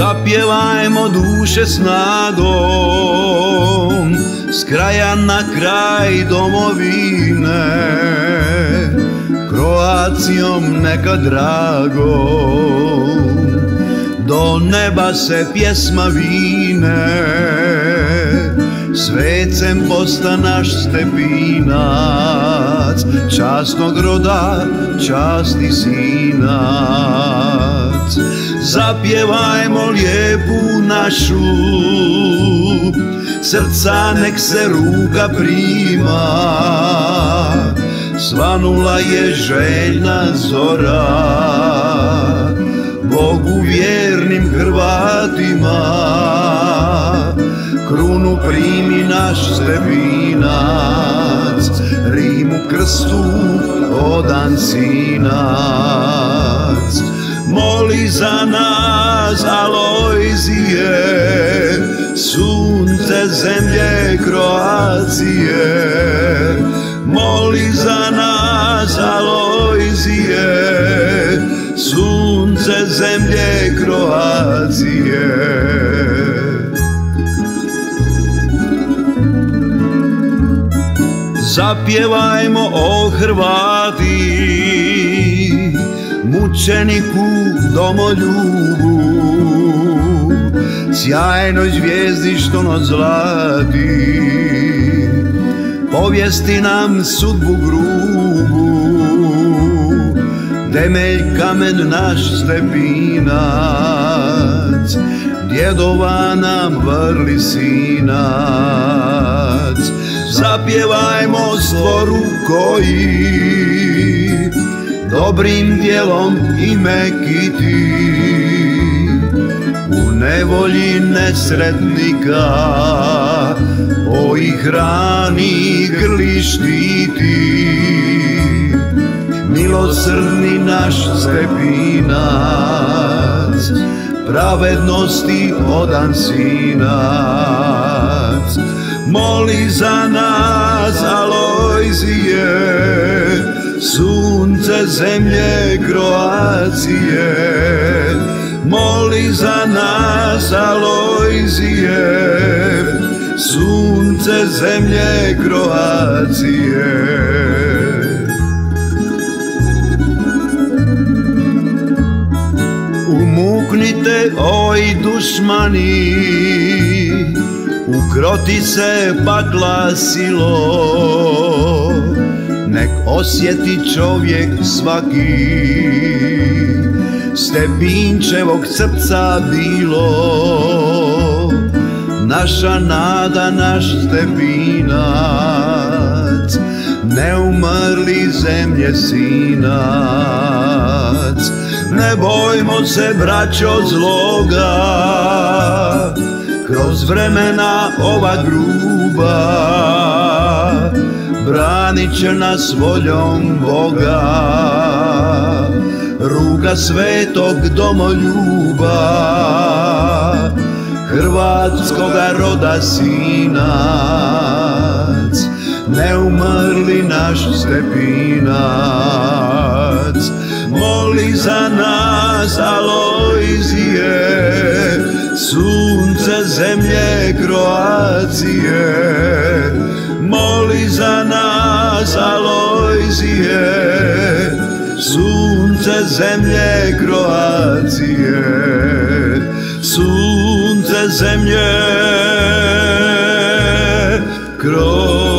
Zapjevajmo duše snagom S kraja na kraj domovine. Kroacijom neka drago Do neba se pjesma vine. Svecem posta naš stepinac Časnog roda, časti sinac Zapjevajmo lijepu našu. Srca nek se ruka prima Svanula je željna zora. Bogu vjernim Hrvatima Krunu primi naš stepinac Rimu krstu odan sinac Moli za nas Alojzije Sunce zemlje Kroacije. Moli za nas Alojzije Sunce zemlje Kroacije. Zapjevajmo o Hrvati Mučeniku domoljubu Sjajnoj zvijezdi što nos zlati. Povijesti nam sudbu grubu Temelj kamen naš stepinac. Djedova nam vrli sinac. Zapjevajmo stvoru koji Dobrim dijelom ime kiti U nevolji nesretnika O hrani grli štiti Milosrdni naš stepinac Pravednosti odan sinac. Moli za nas Alojzije Sunce zemlje Kroacije Moli za nas Alojzije. Sunce zemlje Kroacije. Umuknite oj dušmani Ukroti se pakla silo Nek osjeti čovjek svaki. Stepinčevog srca bilo Naša nada, naš stepinac Neumrli zemlje sinac. Ne bojmo se braćo zloga kroz vremena ova gruba Branit će nas voljom Boga. Ruka svetog domoljuba Hrvatskoga roda sinac. Neumrli naš stepinac. Moli za nas Alojzije sunce zemlje Kroacije Μόλι ανασαλόιζιε, sunce zemlje Kroacije, sunce zemlje Kroacije.